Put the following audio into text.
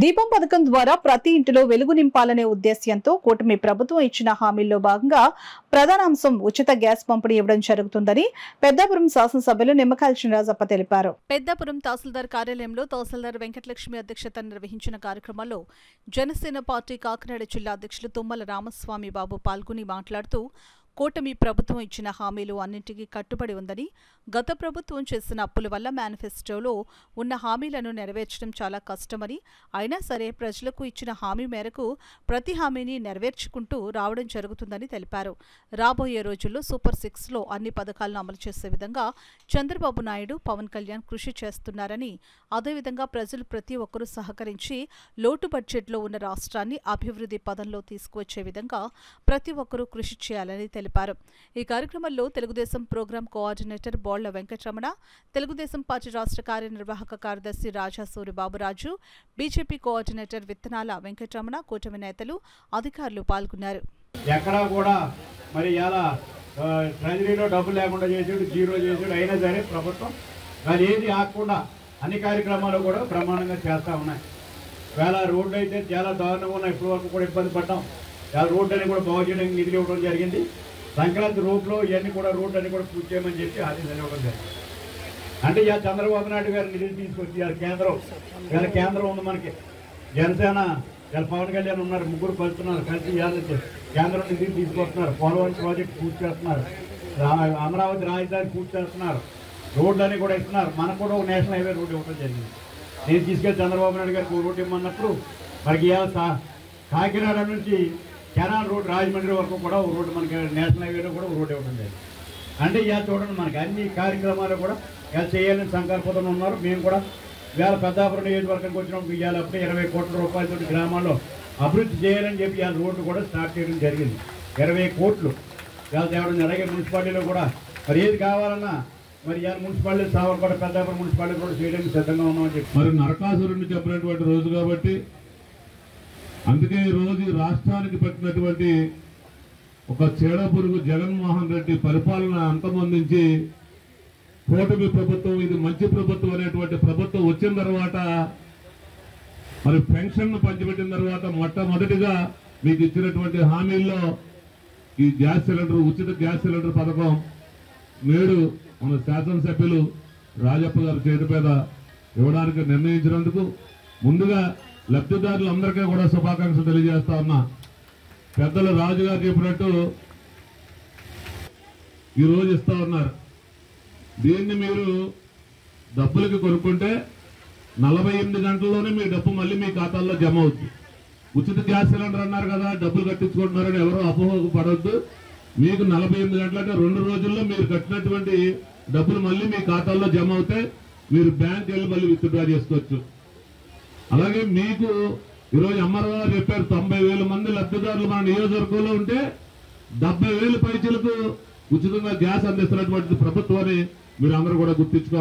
దీపం పథకం ద్వారా ప్రతి ఇంటిలో వెలుగు నింపాలనే ఉద్దేశ్యంతో కూటమి ప్రభుత్వం ఇచ్చిన హామీల్లో భాగంగా ప్రధాన అంశం ఉచిత గ్యాస్ పంపిణీ ఇవ్వడం జరుగుతుందని పెద్దాపురం శాసనసభ్యులు నిమ్మకాయల చినరాజప్ప తెలిపారు. పెద్దాపురం తహసీల్దార్ కార్యాలయంలో తహసీల్దార్ వెంకటలక్ష్మి అధ్యక్షతన నిర్వహించిన కార్యక్రమంలో జనసేన పార్టీ కాకినాడ జిల్లా అధ్యక్షులు తుమ్మల రామస్వామి బాబు పాల్గొని మాట్లాడుతూ కూటమి ప్రభుత్వం ఇచ్చిన హామీలు అన్నింటికీ కట్టుబడి ఉందని గత ప్రభుత్వం చేసిన అప్పుల వల్ల మేనిఫెస్టోలో ఉన్న హామీలను నెరవేర్చడం చాలా కష్టమని అయినా సరే ప్రజలకు ఇచ్చిన హామీ మేరకు ప్రతి హామీని నెరవేర్చుకుంటూ రావడం జరుగుతుందని తెలిపారు. రాబోయే రోజుల్లో సూపర్ సిక్స్లో అన్ని పథకాలను అమలు చేసే విధంగా చంద్రబాబు నాయుడు పవన్ కళ్యాణ్ కృషి చేస్తున్నారని అదేవిధంగా ప్రజలు ప్రతి ఒక్కరూ సహకరించి లోటు బడ్జెట్లో ఉన్న రాష్ట్రాన్ని అభివృద్ధి పదంలో తీసుకువచ్చే విధంగా ప్రతి ఒక్కరూ కృషి చేయాలని తెలిపారు. ఈ కార్యక్రమంలో Telugu Desam program coordinator Bolla Venkataramana Telugu Desam party రాష్ట్ర కార్యనిర్వాహక కార్యదర్శి రాజాసూరి బాబురాజు బీజేపీ కోఆర్డినేటర్ విత్తనాల వెంకటరమణ కూటమి నేతలు అధికారులు పాల్గొన్నారు. ఎక్కడా కూడా మరి ఇలా ట్రెజరీలో డబ్బు లేకుండా చేసాడు జీరో చేసాడు అయినా సరే ప్రభుత్వం మరి ఏది ఆకుండా అన్ని కార్యక్రమాలు కూడా ప్రమాణంగా చేస్తూ ఉన్నాయి. వేళ రోడ్లు అయితే చాలా దారుణంగా ఉన్నాయి. ఇప్పటి వరకు కూడా ఇబ్బంది పడ్డాం. చాలా రోడ్లు అనేది కూడా బాగు చేయడానికి నిధులు ఇవ్వడం జరిగింది. సంక్రాంతి రూట్లో ఇవన్నీ కూడా రోడ్లు అన్ని కూడా పూర్తి చేయమని చెప్పి ఆదేశాలు ఇవ్వడం జరిగింది. అంటే ఇవాళ చంద్రబాబు నాయుడు గారు నిధులు తీసుకొచ్చి ఇవాళ కేంద్రం ఇవాళ కేంద్రం ఉంది మనకి. జనసేన ఇలా పవన్ కళ్యాణ్ ఉన్నారు ముగ్గురు కలుస్తున్నారు కలిసి ఇవాళ కేంద్రం నిధులు తీసుకొస్తున్నారు పోలవరం ప్రాజెక్ట్ పూర్తి చేస్తున్నారు రా- అమరావతి రాజధాని పూర్తి చేస్తున్నారు రోడ్లన్నీ కూడా ఇస్తున్నారు. మనకు కూడా ఒక నేషనల్ హైవే రోడ్డు ఇవ్వడం జరిగింది. నేను తీసుకెళ్ళి చంద్రబాబు నాయుడు గారికి రోడ్డు ఇవ్వమన్నప్పుడు మనకి ఇవాళ సా- కాకినాడ నుంచి కెనాల్ రోడ్ రాజమండ్రి వరకు కూడా ఒక రోడ్డు మనకి నేషనల్ హైవేలో కూడా ఒక రోడ్డు ఇవ్వడం జరిగింది అంటే ఇలా చూడండి మనకి అన్ని కార్యక్రమాలు కూడా ఇలా చేయాలని సంకల్పంతో ఉన్నారు. మేము కూడా వేళ పెద్దాపురం నియోజకవర్గానికి వచ్చినప్పుడు ఇవాళ అప్పుడే ఇరవై కోట్ల రూపాయలతో గ్రామాల్లో అభివృద్ధి చేయాలని చెప్పి ఇవాళ రోడ్డు కూడా స్టార్ట్ చేయడం జరిగింది. ఇరవై కోట్లు ఇవాళ తేవడం అలాగే మున్సిపాలిటీలో కూడా. మరి ఏది కావాలన్నా మరి ఇవాళ మున్సిపాలిటీ సావర్పడ పెద్దాపురం మున్సిపాలిటీ కూడా చేయడానికి సిద్ధంగా ఉన్నామని చెప్పి మరి నరకాసురుడిని చెప్పినటువంటి రోజు కాబట్టి అందుకే ఈ రోజు రాష్ట్రానికి పట్టినటువంటి ఒక చీడ పురుగు జగన్మోహన్ రెడ్డి పరిపాలన అంతమొందించి కూటమి ప్రభుత్వం ఇది మంచి ప్రభుత్వం అనేటువంటి ప్రభుత్వం వచ్చిన తర్వాత మరి పెన్షన్ను పంచిపెట్టిన తర్వాత మొట్టమొదటిగా మీకు ఇచ్చినటువంటి హామీల్లో ఈ గ్యాస్ సిలిండర్ ఉచిత గ్యాస్ సిలిండర్ పథకం నేడు మన శాసనసభ్యులు రాజప్ప గారు చేతి మీద ఇవ్వడానికి నిర్ణయించినందుకు ముందుగా లబ్ధిదారులందరికీ కూడా శుభాకాంక్షలు తెలియజేస్తా ఉన్నా. పెద్దలు రాజుగారు చెప్పినట్టు ఈరోజు ఇస్తా ఉన్నారు. దీన్ని మీరు డబ్బులకి కొనుక్కుంటే నలభై ఎనిమిది గంటల్లోనే మీ డబ్బు మళ్ళీ మీ ఖాతాల్లో జమ అవుతుంది ఉచిత గ్యాస్ సిలిండర్ అన్నారు కదా డబ్బులు కట్టించుకుంటున్నారని ఎవరో అపోహకు పడవద్దు మీకు నలభై ఎనిమిది గంటలంటే రెండు రోజుల్లో మీరు కట్టినటువంటి డబ్బులు మళ్ళీ మీ ఖాతాల్లో జమ అవుతాయి మీరు బ్యాంక్ వెళ్ళి మళ్ళీ విత్డ్రా చేసుకోవచ్చు. అలాగే మీకు ఈరోజు అమ్మారావు గారు చెప్పారు తొంభై వేల మంది లబ్ధిదారులు మన నియోజకవర్గంలో ఉంటే డెబ్బై వేలు పైచలకు ఉచితంగా గ్యాస్ అందిస్తున్నటువంటి ప్రభుత్వాన్ని మీరు అందరూ కూడా గుర్తించుకోవాలి.